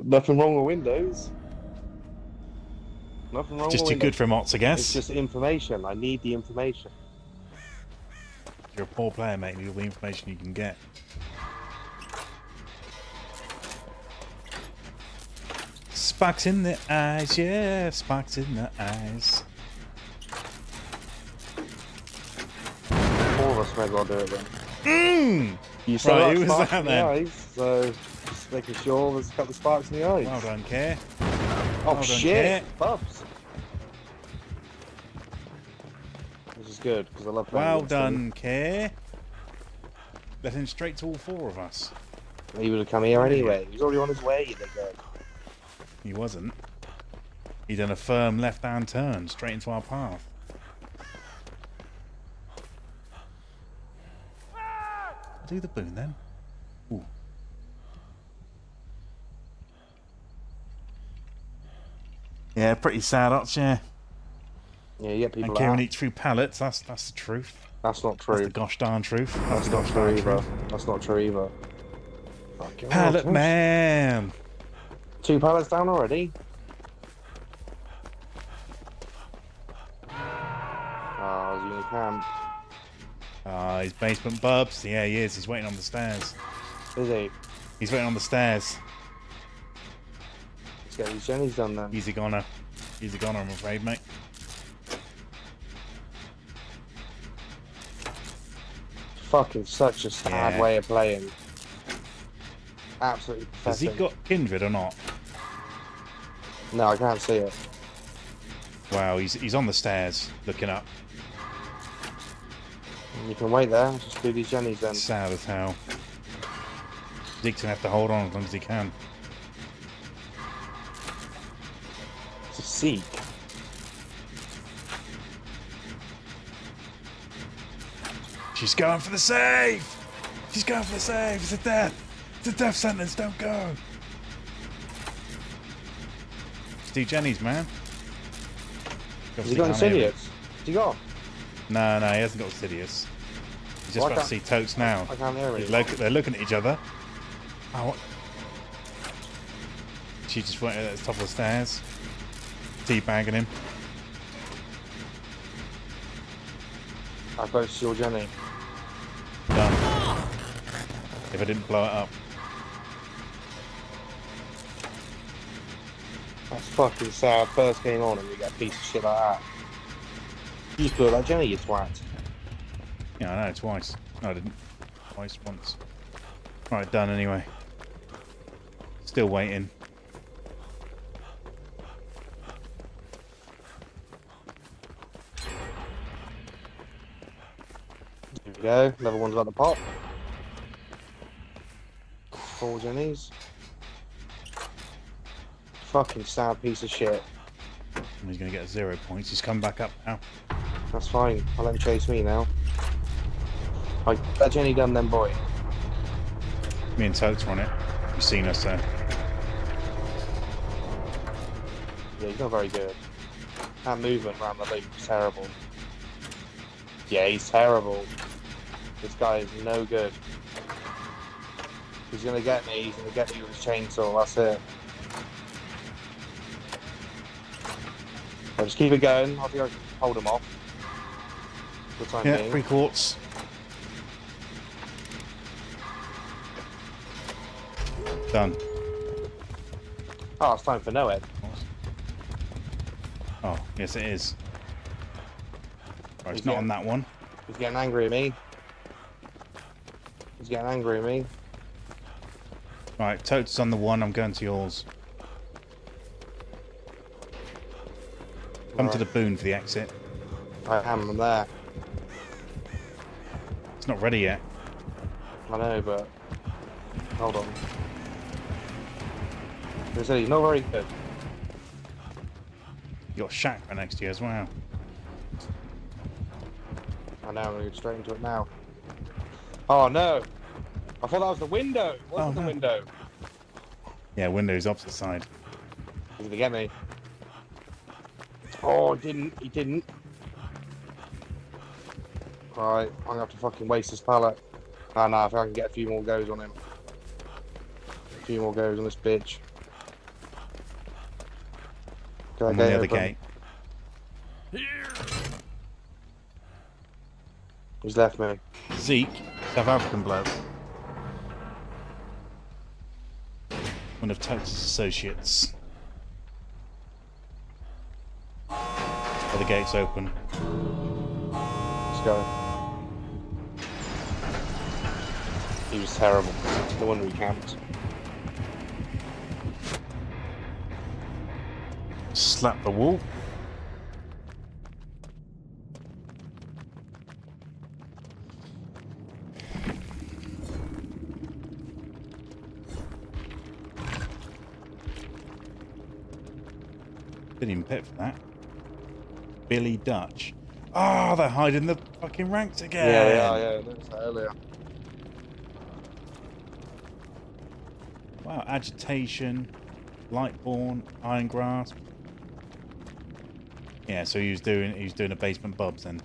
Nothing wrong with Windows. Nothing wrong Just too good for mods, I guess. It's just information. I need the information. You're a poor player, mate. You Need all the information you can get. Sparks in the eyes, yeah, sparks in the eyes. Four of us may as well do it then. Mmm! You said Right, who was that then? eyes, so making sure there's a couple of sparks in the eyes. Well done, Care. oh well shit! Bubs. This is good because I love playing Well done, Care. Let him straight to all four of us. He would have come here anyway. He's already on his way. He wasn't. He done a firm left-hand turn straight into our path. Do the boon then. Ooh. Yeah, pretty sad, Ots, yeah. Yeah, you people And Kieran eats through pallets, that's that's the truth. That's not That's true. the gosh darn truth. That's the not true either. truth. That's not true either. Fucking Pallet man! Two pallets down already. Ah, oh, you camp. Ah, he's basement bubs. Yeah, he is. He's waiting on the stairs. Is he? He's waiting on the stairs. Let's get these Jennies done then. Easy goner. Easy goner, I'm afraid, mate. Fucking such a sad Yeah. way of playing. Absolutely Has he got kindred or not? No, I can't see it. Wow, he's he's on the stairs looking up. You can wait there. Just do these Jennies then. Sad as hell. Dick's gonna have to hold on as long as he can. To seek. She's going for the save! She's going for the save! It's a death! It's a death sentence, don't go! Steve Jennings, man. Has he got Insidious? Has he got? No, no, he hasn't got Sidious. He's just Well, about to see Totes now. I can't hear He's look, they're looking at each other. Oh, what? She just went at the top of the stairs. Teabagging him. I both see your Jenny. Done. If I didn't blow it up. That's fucking sad. First game on and you get a piece of shit like that. You just blew that Jenny, you twat. Yeah, I know, twice. No, I didn't. Twice, once. Right, done anyway. Still waiting. We go. Level one's about to pop. Four Jennies. Fucking sad piece of shit. He's going to get zero points. He's come back up now. That's fine. I'll let him chase me now. I that Jenny done then, boy. Me and are on it. You've seen us there. Yeah, he's not very good. That movement around the loop is terrible. Yeah, he's terrible. This guy is no good. He's gonna get me, he's gonna get me with his chainsaw, that's it. I'll just keep it going, I think I can hold him off. For the time Yeah, being. three quarts. Done. Oh, it's time for no Noed. Oh, yes it is. Right, it's He's not getting- on that one. He's getting angry at me. He's getting angry at me. Right, Totes on the one, I'm going to yours. Come to the boon for the exit. I am, there. It's not ready yet. I know, but hold on. He's not very good. You got shack right next to you as well. I know, I'm gonna go straight into it now. Oh no! I thought that was the window. Wasn't Oh, the no. window. Yeah, windows opposite side. He's gonna get me. Oh, he didn't. He didn't. Right, I'm gonna have to fucking waste this pallet. Ah, no, if I can get a few more goes on him. A few more goes on this bitch. Go on the other open. gate. Who's left me? Zeke, South African bloke. One of Tuck's associates. Are the gate's open. Let's go. He was terrible. The one we camped. Slap the wall. Didn't even pit for that. Billy Dutch. Ah, they're hiding the fucking ranks again. Yeah, yeah, yeah. Earlier. Wow, agitation, lightborn, iron grasp. Yeah, so he was doing he was doing a basement bobs then.